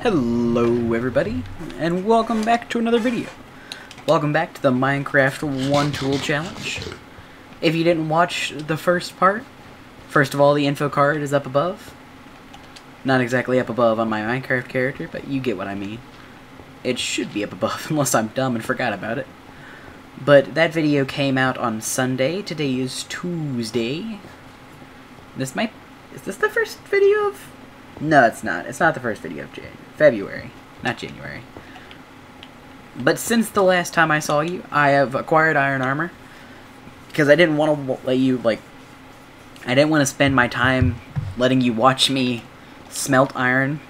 Hello everybody, and welcome back to another video. Welcome back to the Minecraft One Tool Challenge. If you didn't watch the first part, first of all the info card is up above. Not exactly up above on my Minecraft character, but you get what I mean. It should be up above unless I'm dumb and forgot about it. But that video came out on Sunday, today is Tuesday. This might... is this the first video of... No, it's not. It's not the first video of Jan February, not January. But since the last time I saw you, I have acquired iron armor. Because I didn't want to let you, like... I didn't want to spend my time letting you watch me smelt iron.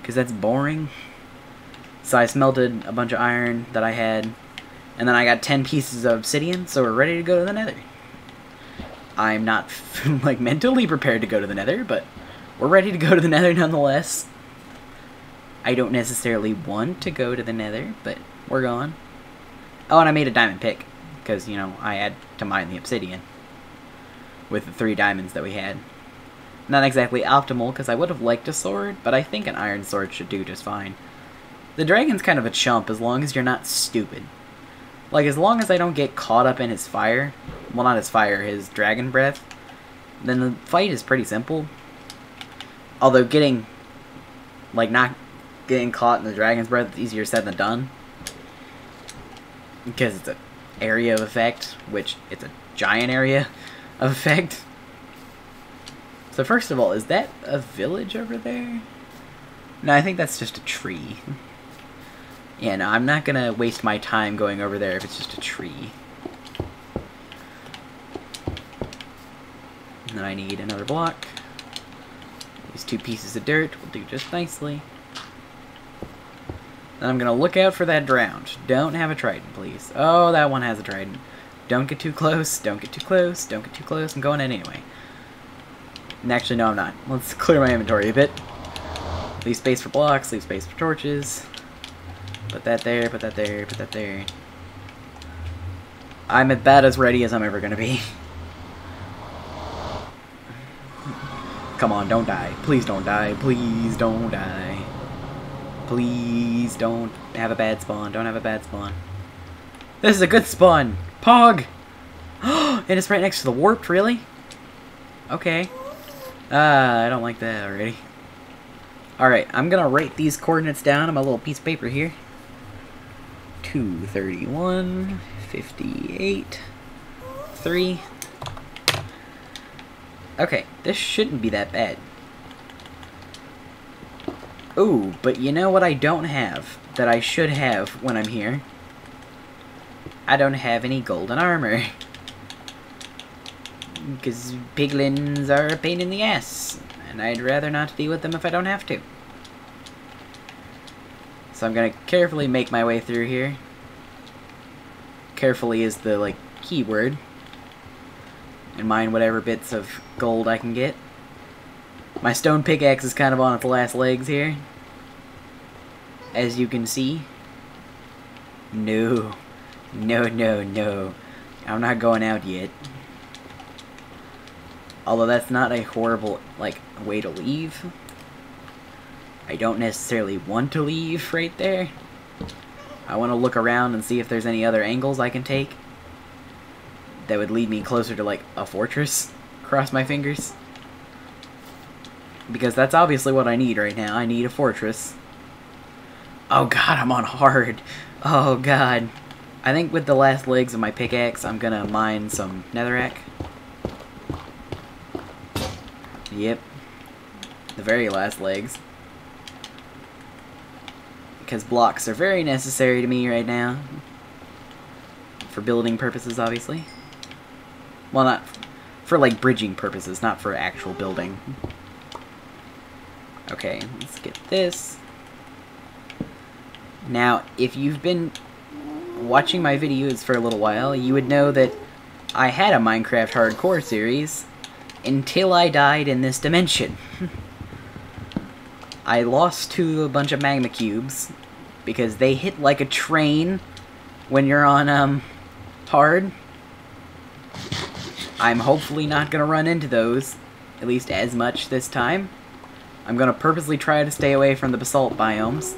Because that's boring. So I smelted a bunch of iron that I had. And then I got 10 pieces of obsidian, so we're ready to go to the nether. I'm not, like, mentally prepared to go to the nether, but we're ready to go to the nether nonetheless. I don't necessarily want to go to the nether, but we're going. Oh, and I made a diamond pick, because, you know, I had to mine the obsidian with the three diamonds that we had. Not exactly optimal, because I would have liked a sword, but I think an iron sword should do just fine. The dragon's kind of a chump as long as you're not stupid. Like, as long as I don't get caught up in his fire, well, not his fire, his dragon breath, then the fight is pretty simple. Although getting, like, not getting caught in the dragon's breath is easier said than done. Because it's an area of effect, which it's a giant area of effect. So first of all, is that a village over there? No, I think that's just a tree. Yeah, no, I'm not gonna waste my time going over there if it's just a tree. And then I need another block. These two pieces of dirt will do just nicely. I'm gonna look out for that drowned. Don't have a trident, please. Oh, that one has a trident. Don't get too close, don't get too close, don't get too close. I'm going in anyway. And actually, no, I'm not. Let's clear my inventory a bit. Leave space for blocks, leave space for torches. Put that there, put that there, put that there. I'm about as ready as I'm ever gonna be. Come on, don't die. Please don't die. Please don't die. Please don't have a bad spawn. Don't have a bad spawn. This is a good spawn. Pog! and it's right next to the warped, really? Okay. Uh, I don't like that already. Alright, I'm gonna write these coordinates down on my little piece of paper here. 231, 58, 3. Okay, this shouldn't be that bad. Ooh, but you know what I don't have that I should have when I'm here? I don't have any golden armor. Because piglins are a pain in the ass, and I'd rather not deal with them if I don't have to. So I'm gonna carefully make my way through here. Carefully is the, like, keyword. And mine whatever bits of gold I can get. My stone pickaxe is kind of on its last legs here. As you can see. No. No, no, no. I'm not going out yet. Although that's not a horrible, like, way to leave. I don't necessarily want to leave right there. I want to look around and see if there's any other angles I can take that would lead me closer to, like, a fortress. Cross my fingers. Because that's obviously what I need right now. I need a fortress. Oh god, I'm on hard. Oh god. I think with the last legs of my pickaxe, I'm gonna mine some netherrack. Yep. The very last legs. Because blocks are very necessary to me right now. For building purposes, obviously. Well, not for, like, bridging purposes, not for actual building. Okay, let's get this. Now, if you've been watching my videos for a little while, you would know that I had a Minecraft Hardcore series until I died in this dimension. I lost to a bunch of magma cubes because they hit like a train when you're on um hard. I'm hopefully not gonna run into those, at least as much this time. I'm going to purposely try to stay away from the basalt biomes,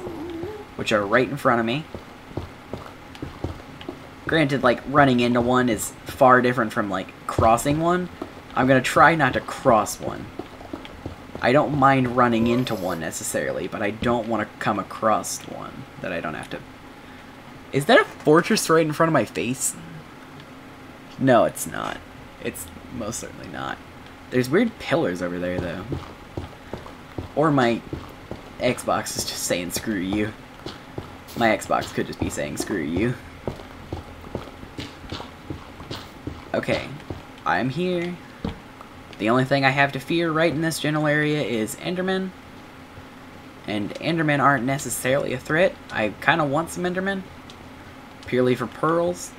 which are right in front of me. Granted, like, running into one is far different from, like, crossing one. I'm going to try not to cross one. I don't mind running into one necessarily, but I don't want to come across one that I don't have to... Is that a fortress right in front of my face? No, it's not. It's most certainly not. There's weird pillars over there, though. Or my Xbox is just saying screw you. My Xbox could just be saying screw you. Okay, I'm here. The only thing I have to fear right in this general area is Endermen. And Endermen aren't necessarily a threat. I kind of want some Endermen. Purely for pearls.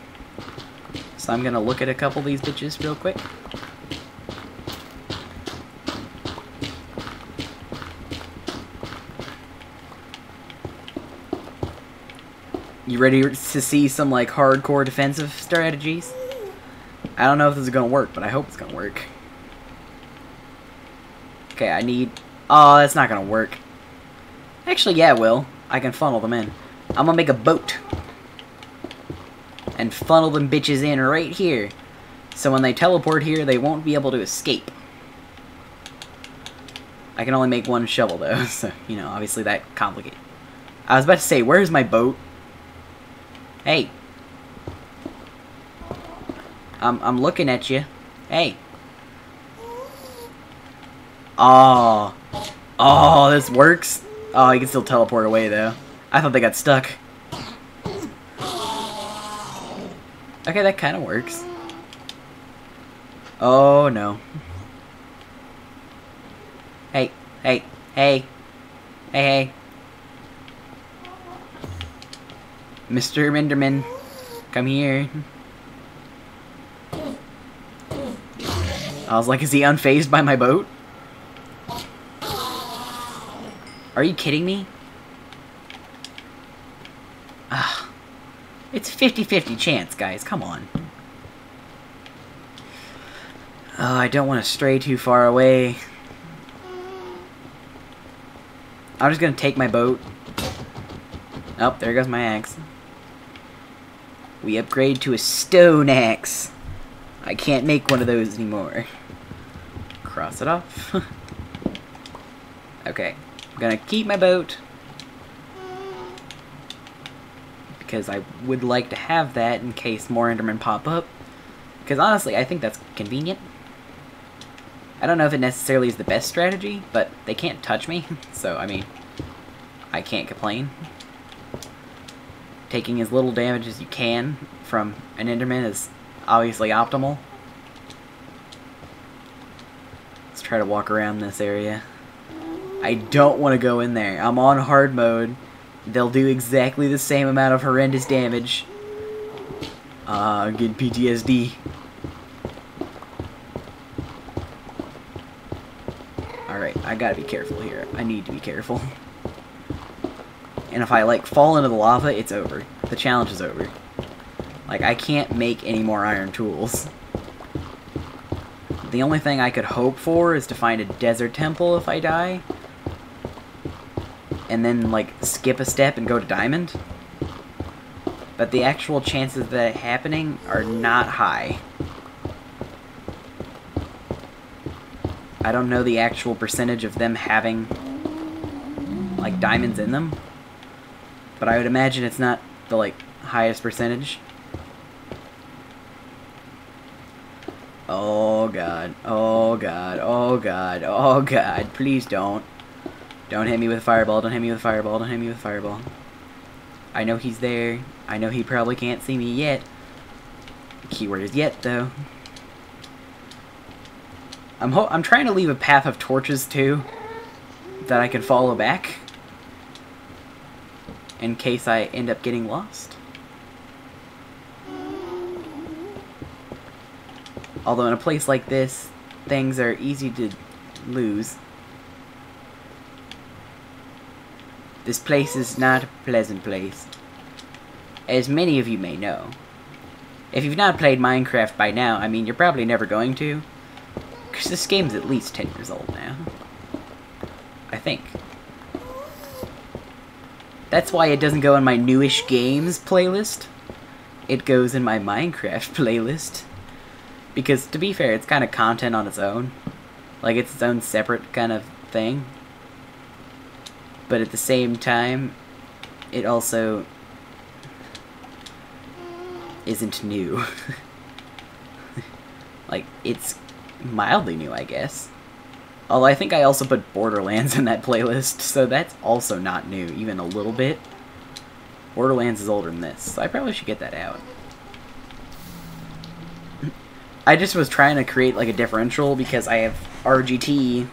So I'm going to look at a couple of these bitches real quick. You ready to see some like hardcore defensive strategies? I don't know if this is gonna work, but I hope it's gonna work. Okay, I need... Oh, that's not gonna work. Actually, yeah, it will. I can funnel them in. I'm gonna make a boat. And funnel them bitches in right here. So when they teleport here, they won't be able to escape. I can only make one shovel, though, so, you know, obviously that complicated. I was about to say, where's my boat? Hey. I'm, I'm looking at you. Hey. Oh. Oh, this works. Oh, you can still teleport away, though. I thought they got stuck. Okay, that kind of works. Oh, no. Hey, hey, hey. Hey, hey. Mr. Enderman, come here. I was like, is he unfazed by my boat? Are you kidding me? Ah, it's 50-50 chance, guys. Come on. Oh, I don't want to stray too far away. I'm just going to take my boat. Oh, there goes my axe. We upgrade to a stone axe. I can't make one of those anymore. Cross it off. okay. I'm gonna keep my boat. Because I would like to have that in case more Endermen pop up. Because honestly, I think that's convenient. I don't know if it necessarily is the best strategy, but they can't touch me, so, I mean, I can't complain. Taking as little damage as you can from an Enderman is obviously optimal. Let's try to walk around this area. I don't want to go in there. I'm on hard mode. They'll do exactly the same amount of horrendous damage. Uh, good PTSD. Alright, I gotta be careful here. I need to be careful. And if I, like, fall into the lava, it's over. The challenge is over. Like, I can't make any more iron tools. The only thing I could hope for is to find a desert temple if I die and then, like, skip a step and go to Diamond. But the actual chances of that happening are not high. I don't know the actual percentage of them having, like, diamonds in them. But I would imagine it's not the, like, highest percentage. Oh god, oh god, oh god, oh god, please don't. Don't hit me with a fireball, don't hit me with a fireball, don't hit me with a fireball. I know he's there. I know he probably can't see me yet. Keyword is yet, though. I'm I'm trying to leave a path of torches, too, that I can follow back. In case I end up getting lost. Although in a place like this, things are easy to lose. This place is not a pleasant place. As many of you may know. If you've not played Minecraft by now, I mean, you're probably never going to. Because this game's at least 10 years old now. I think. That's why it doesn't go in my newish games playlist. It goes in my Minecraft playlist. Because, to be fair, it's kind of content on its own. Like, it's its own separate kind of thing. But at the same time, it also isn't new. like, it's mildly new, I guess. Although I think I also put Borderlands in that playlist, so that's also not new, even a little bit. Borderlands is older than this, so I probably should get that out. I just was trying to create like a differential because I have RGT,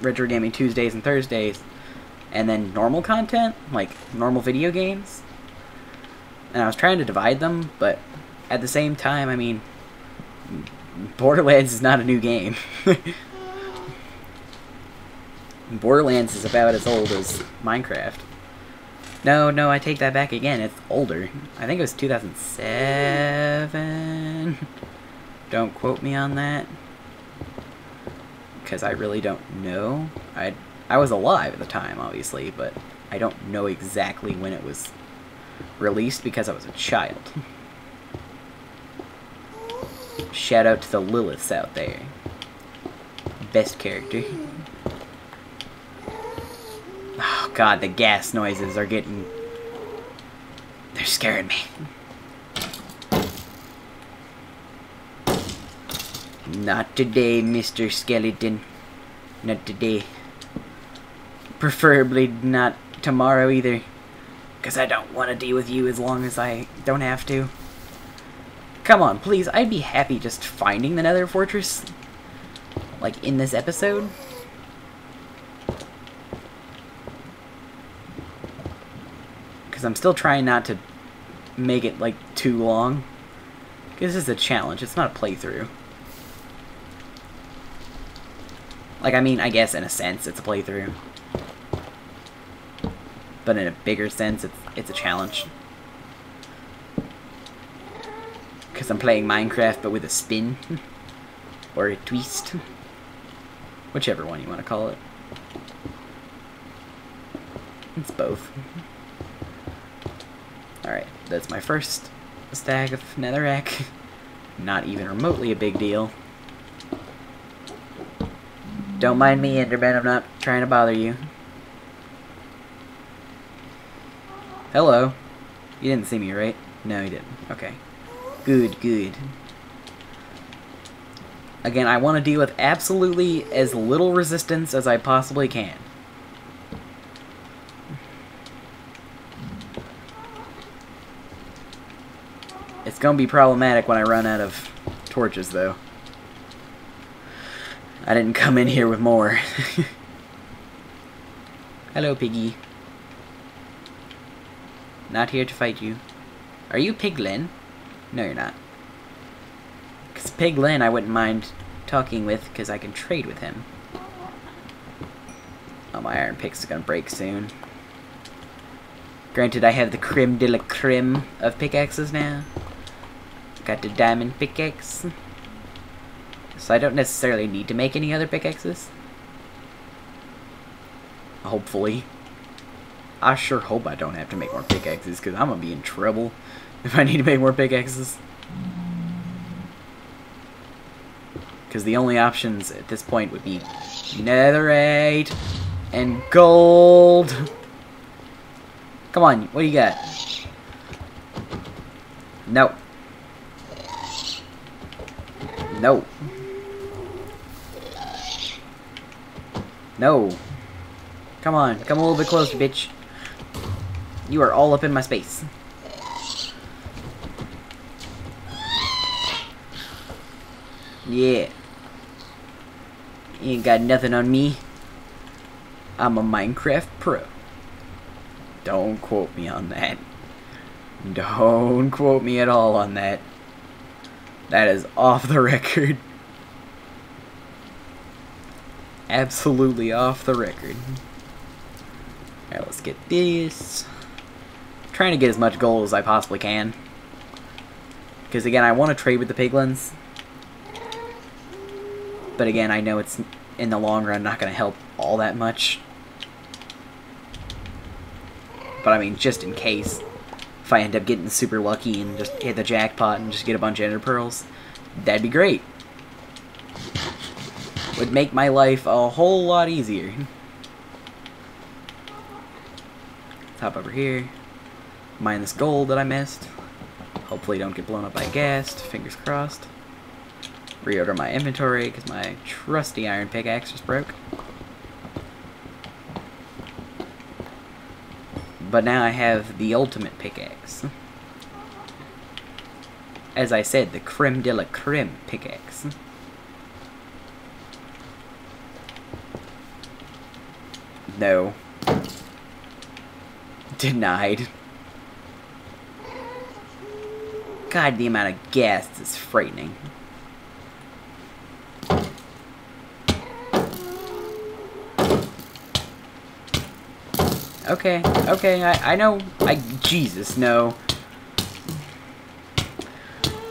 Retro Gaming Tuesdays and Thursdays, and then normal content, like normal video games. And I was trying to divide them, but at the same time, I mean, Borderlands is not a new game. Borderlands is about as old as Minecraft. No, no, I take that back again. It's older. I think it was 2007. Don't quote me on that. Because I really don't know. I I was alive at the time, obviously, but I don't know exactly when it was released because I was a child. Shout out to the Liliths out there. Best character. Oh god, the ghast noises are getting... They're scaring me. Not today, Mr. Skeleton. Not today. Preferably not tomorrow either. Because I don't want to deal with you as long as I don't have to. Come on, please. I'd be happy just finding the Nether Fortress. Like, in this episode. Because I'm still trying not to make it, like, too long. This is a challenge. It's not a playthrough. Like, I mean, I guess in a sense it's a playthrough. But in a bigger sense, it's, it's a challenge. Because I'm playing Minecraft, but with a spin. or a twist. Whichever one you want to call it. It's both. Alright, that's my first stack of netherrack. Not even remotely a big deal. Don't mind me, Enderman. I'm not trying to bother you. Hello. You didn't see me, right? No, you didn't. Okay. Good, good. Again, I want to deal with absolutely as little resistance as I possibly can. It's to be problematic when I run out of torches, though. I didn't come in here with more. Hello, piggy. Not here to fight you. Are you Piglin? No, you're not. Because Piglin I wouldn't mind talking with, because I can trade with him. Oh, my iron pick's are gonna break soon. Granted, I have the creme de la creme of pickaxes now. Got the diamond pickaxe. So I don't necessarily need to make any other pickaxes. Hopefully. I sure hope I don't have to make more pickaxes, because I'm going to be in trouble if I need to make more pickaxes. Because the only options at this point would be netherite and gold. Come on, what do you got? No. No. No. Come on, come a little bit closer, bitch. You are all up in my space. Yeah. You ain't got nothing on me. I'm a Minecraft pro. Don't quote me on that. Don't quote me at all on that. That is off the record. Absolutely off the record. Alright, let's get this. I'm trying to get as much gold as I possibly can. Because again, I want to trade with the piglins. But again, I know it's, in the long run, not going to help all that much. But I mean, just in case. If I end up getting super lucky and just hit the jackpot and just get a bunch of ender pearls, that'd be great. Would make my life a whole lot easier. Hop over here. Mine this gold that I missed. Hopefully don't get blown up by a ghast. Fingers crossed. Reorder my inventory because my trusty iron pickaxe just broke. But now I have the ultimate pickaxe. As I said, the creme de la creme pickaxe. No. Denied. God, the amount of ghasts is frightening. Okay, okay, I, I know. I Jesus, no.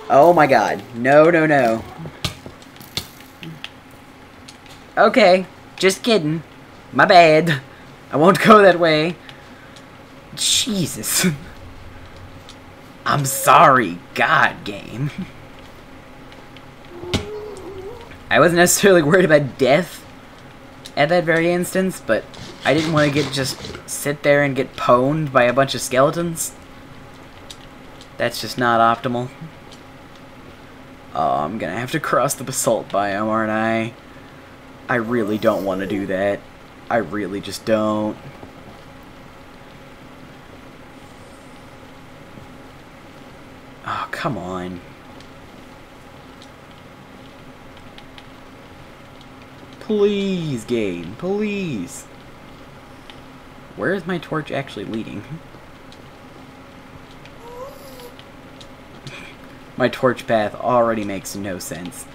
Oh my god. No, no, no. Okay, just kidding. My bad. I won't go that way. Jesus. I'm sorry, God game. I wasn't necessarily worried about death at that very instance, but I didn't want to get just sit there and get pwned by a bunch of skeletons. That's just not optimal. Oh, I'm gonna have to cross the basalt biome, aren't I? I really don't want to do that. I really just don't. Oh, come on. Please, game. Please. Where is my torch actually leading? my torch path already makes no sense.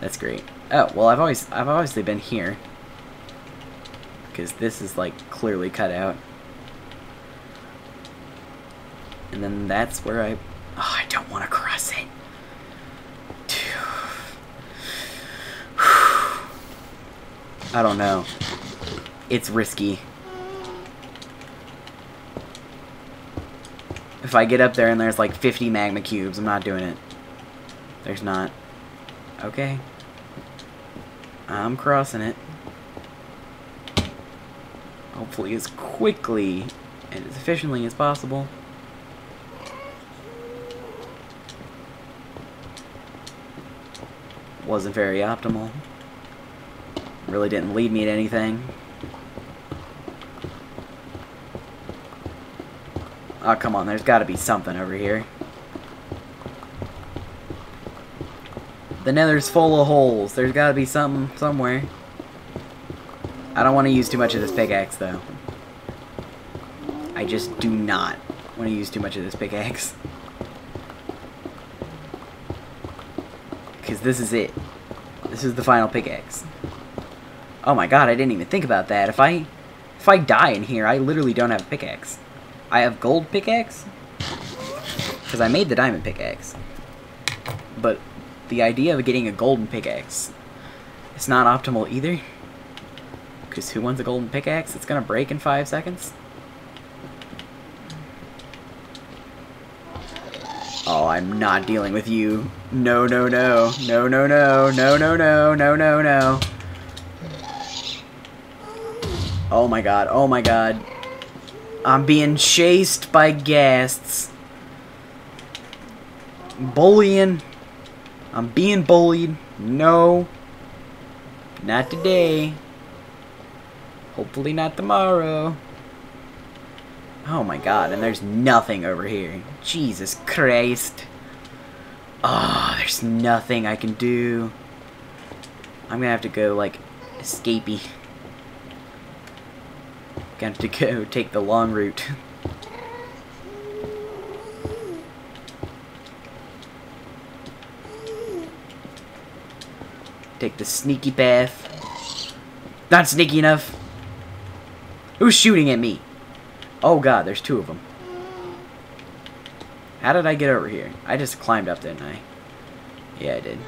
That's great. Oh, well, I've always, I've obviously been here. Because this is, like, clearly cut out. And then that's where I... Oh, I don't want to cross it. I don't know. It's risky. If I get up there and there's like 50 magma cubes, I'm not doing it. There's not. Okay. I'm crossing it. Hopefully as quickly and as efficiently as possible. Wasn't very optimal. Really didn't lead me to anything. Oh, come on, there's got to be something over here. The nether's full of holes. There's got to be something somewhere. I don't want to use too much of this pickaxe, though. I just do not want to use too much of this pickaxe. Because this is it. This is the final pickaxe. Oh my god, I didn't even think about that. If I if I die in here, I literally don't have a pickaxe. I have gold pickaxe. Because I made the diamond pickaxe. But the idea of getting a golden pickaxe, it's not optimal either. Because who wants a golden pickaxe? It's going to break in five seconds. Oh, I'm not dealing with you. No, no, no. No, no, no. No, no, no. No, no, no. Oh my god, oh my god. I'm being chased by ghasts. Bullying. I'm being bullied. No. Not today. Hopefully not tomorrow. Oh my god, and there's nothing over here. Jesus Christ. Oh, there's nothing I can do. I'm gonna have to go, like, escapey. Got to go take the long route. take the sneaky path. Not sneaky enough. Who's shooting at me? Oh god, there's two of them. How did I get over here? I just climbed up, didn't I? Yeah, I did.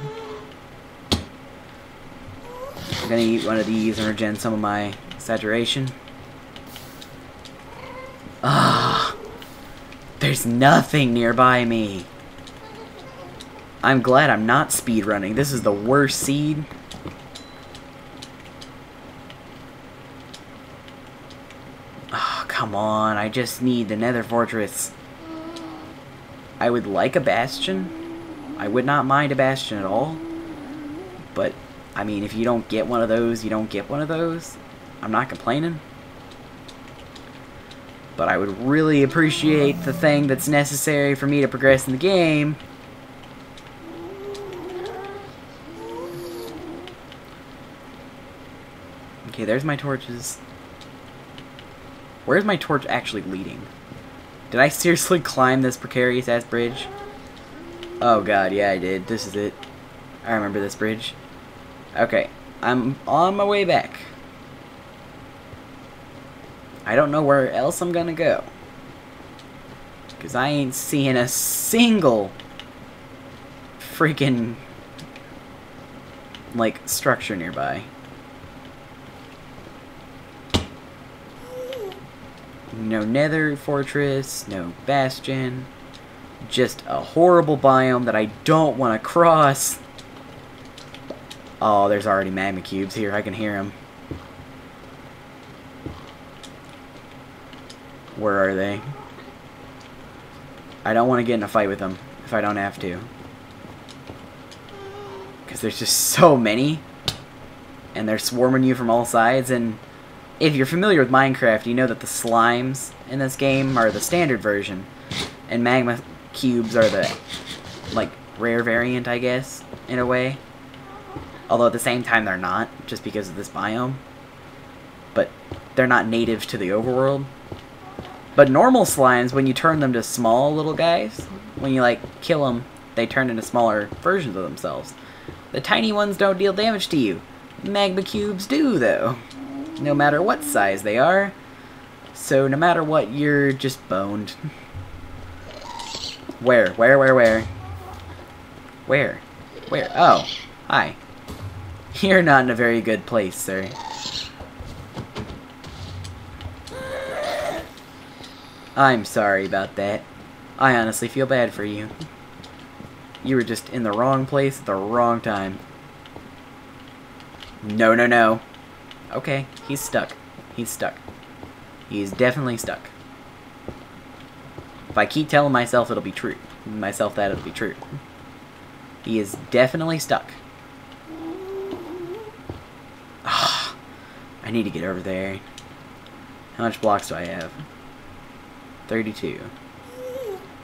I'm gonna eat one of these and regen some of my saturation. Ah, there's nothing nearby me. I'm glad I'm not speedrunning. This is the worst seed. Oh, come on. I just need the nether fortress. I would like a bastion. I would not mind a bastion at all. But, I mean, if you don't get one of those, you don't get one of those. I'm not complaining. But I would really appreciate the thing that's necessary for me to progress in the game. Okay, there's my torches. Where's my torch actually leading? Did I seriously climb this precarious-ass bridge? Oh god, yeah I did. This is it. I remember this bridge. Okay, I'm on my way back. I don't know where else I'm gonna go. Because I ain't seeing a single freaking, like, structure nearby. No nether fortress, no bastion. Just a horrible biome that I don't want to cross. Oh, there's already magma cubes here. I can hear them. Where are they? I don't want to get in a fight with them if I don't have to. Because there's just so many. And they're swarming you from all sides. And if you're familiar with Minecraft, you know that the slimes in this game are the standard version. And magma cubes are the, like, rare variant, I guess, in a way. Although at the same time they're not, just because of this biome. But they're not native to the overworld. But normal slimes, when you turn them to small little guys, when you, like, kill them, they turn into smaller versions of themselves. The tiny ones don't deal damage to you. Magma cubes do, though. No matter what size they are. So no matter what, you're just boned. Where? Where, where, where? Where? Where? Oh. Hi. You're not in a very good place, sir. I'm sorry about that. I honestly feel bad for you. You were just in the wrong place at the wrong time. No, no, no. Okay, he's stuck. He's stuck. He's definitely stuck. If I keep telling myself it'll be true, myself that it'll be true. He is definitely stuck. Ah, I need to get over there. How much blocks do I have? 32.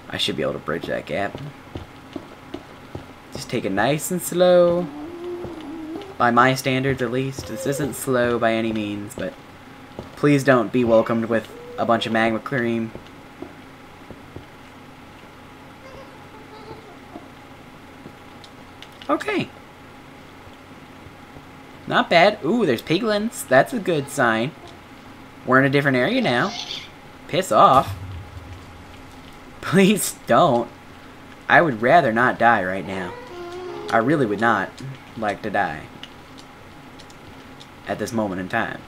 I should be able to bridge that gap. Just take it nice and slow. By my standards, at least. This isn't slow by any means, but please don't be welcomed with a bunch of magma cream. Okay. Not bad. Ooh, there's piglins. That's a good sign. We're in a different area now. Piss off. Please don't. I would rather not die right now. I really would not like to die. At this moment in time.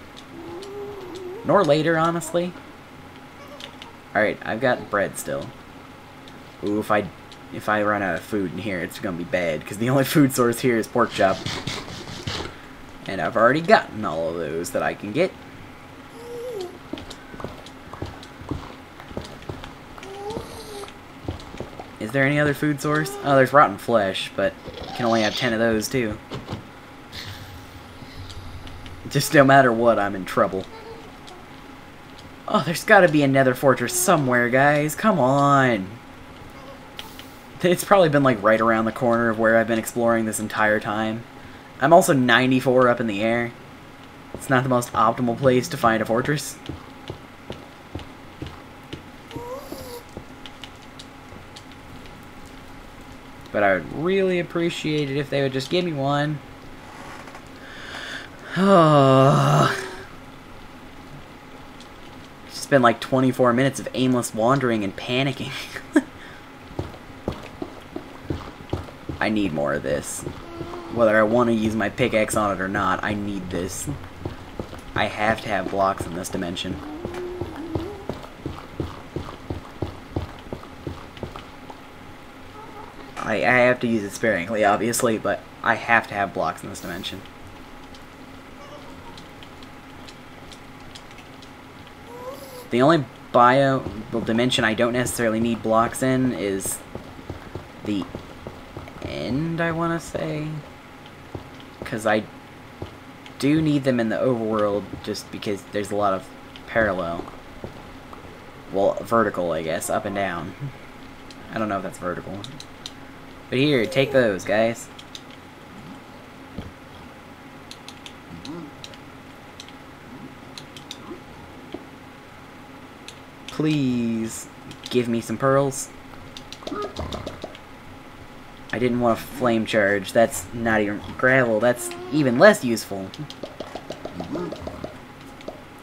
Nor later, honestly. Alright, I've got bread still. Ooh, if I if I run out of food in here, it's gonna be bad, because the only food source here is pork chop. And I've already gotten all of those that I can get. There any other food source? Oh, there's rotten flesh, but you can only have 10 of those, too. Just no matter what, I'm in trouble. Oh, there's gotta be a nether fortress somewhere, guys. Come on. It's probably been, like, right around the corner of where I've been exploring this entire time. I'm also 94 up in the air. It's not the most optimal place to find a fortress. But I would really appreciate it if they would just give me one. It's been like 24 minutes of aimless wandering and panicking. I need more of this. Whether I want to use my pickaxe on it or not, I need this. I have to have blocks in this dimension. I, I have to use it sparingly, obviously, but I have to have blocks in this dimension. The only bio dimension I don't necessarily need blocks in is the end, I want to say. Because I do need them in the overworld just because there's a lot of parallel. Well, vertical, I guess, up and down. I don't know if that's vertical. But here, take those, guys. Please give me some pearls. I didn't want a flame charge. That's not even gravel. That's even less useful.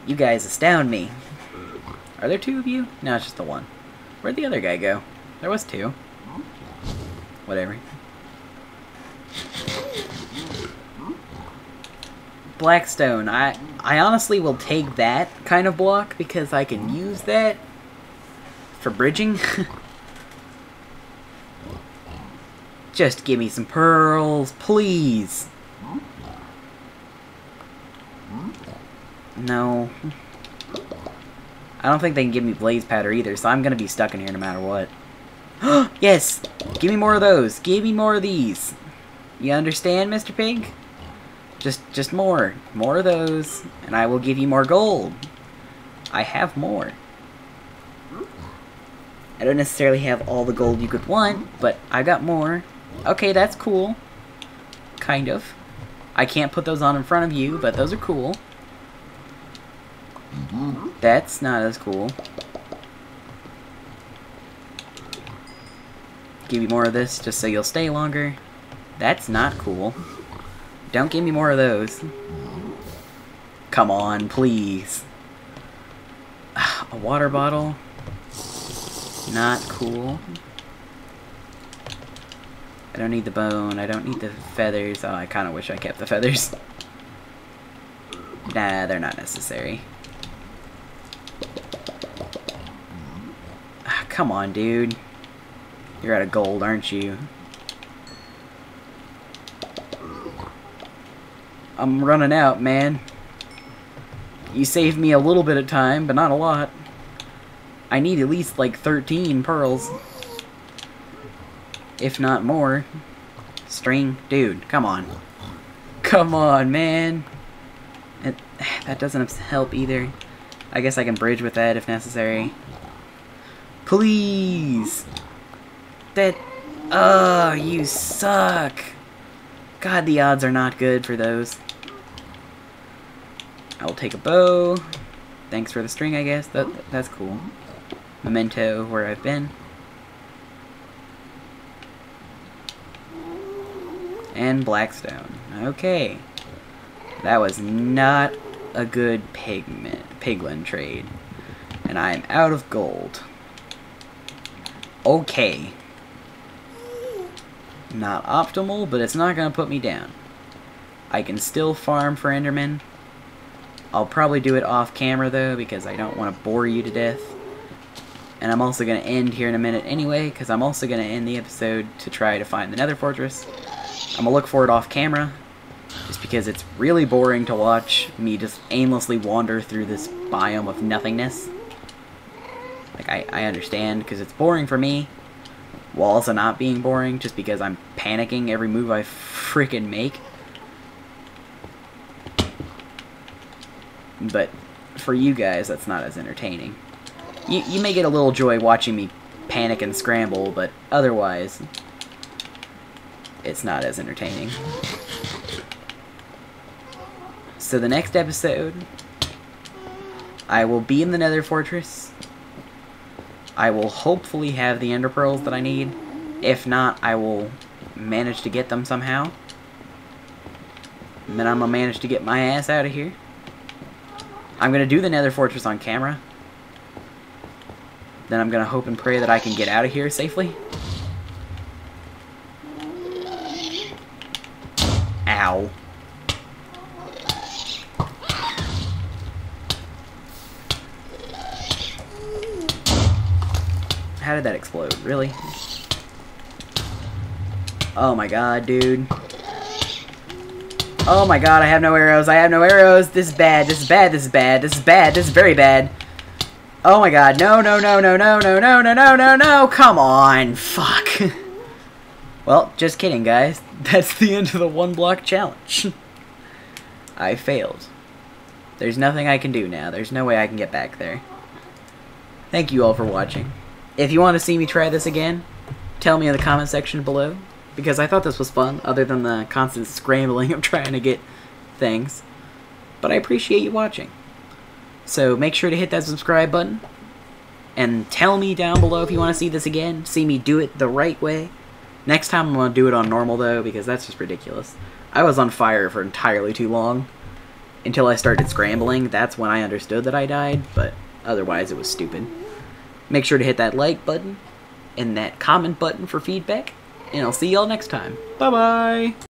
You guys astound me. Are there two of you? No, it's just the one. Where'd the other guy go? There was two. Whatever. Blackstone. I I honestly will take that kind of block because I can use that for bridging. Just give me some pearls, please. No. I don't think they can give me blaze powder either, so I'm gonna be stuck in here no matter what. yes! Give me more of those. Give me more of these. You understand, Mr. Pig? Just, just more. More of those, and I will give you more gold. I have more. I don't necessarily have all the gold you could want, but I got more. Okay, that's cool. Kind of. I can't put those on in front of you, but those are cool. That's not as cool. Give you more of this just so you'll stay longer. That's not cool. Don't give me more of those. Come on, please. A water bottle? Not cool. I don't need the bone. I don't need the feathers. Oh, I kind of wish I kept the feathers. Nah, they're not necessary. Ah, come on, dude. You're out of gold, aren't you? I'm running out, man. You saved me a little bit of time, but not a lot. I need at least like 13 pearls. If not more. String? Dude, come on. Come on, man. It, that doesn't help either. I guess I can bridge with that if necessary. Please! That... Oh, you suck! God, the odds are not good for those. I will take a bow. Thanks for the string, I guess. That That's cool. Memento, where I've been. And Blackstone. Okay. That was not a good pigment, piglin trade. And I'm out of gold. Okay. Not optimal, but it's not going to put me down. I can still farm for Enderman. I'll probably do it off camera though, because I don't want to bore you to death. And I'm also going to end here in a minute anyway, because I'm also going to end the episode to try to find the Nether Fortress. I'm going to look for it off camera, just because it's really boring to watch me just aimlessly wander through this biome of nothingness. Like, I, I understand, because it's boring for me, while also not being boring, just because I'm panicking every move I freaking make. But for you guys, that's not as entertaining. You, you may get a little joy watching me panic and scramble, but otherwise, it's not as entertaining. So the next episode, I will be in the Nether Fortress. I will hopefully have the Ender Pearls that I need. If not, I will manage to get them somehow. And then I'm going to manage to get my ass out of here. I'm going to do the Nether Fortress on camera. Then I'm going to hope and pray that I can get out of here safely. Did that explode? Really? Oh my god, dude. Oh my god, I have no arrows. I have no arrows. This is bad. This is bad. This is bad. This is bad. This is very bad. Oh my god. No, no, no, no, no, no, no, no, no, no, no. Come on. Fuck. well, just kidding, guys. That's the end of the one block challenge. I failed. There's nothing I can do now. There's no way I can get back there. Thank you all for watching. If you want to see me try this again, tell me in the comment section below because I thought this was fun, other than the constant scrambling of trying to get things. But I appreciate you watching. So make sure to hit that subscribe button, and tell me down below if you want to see this again, see me do it the right way. Next time I'm going to do it on normal, though, because that's just ridiculous. I was on fire for entirely too long. Until I started scrambling, that's when I understood that I died, but otherwise it was stupid. Make sure to hit that like button, and that comment button for feedback, and I'll see y'all next time. Bye-bye!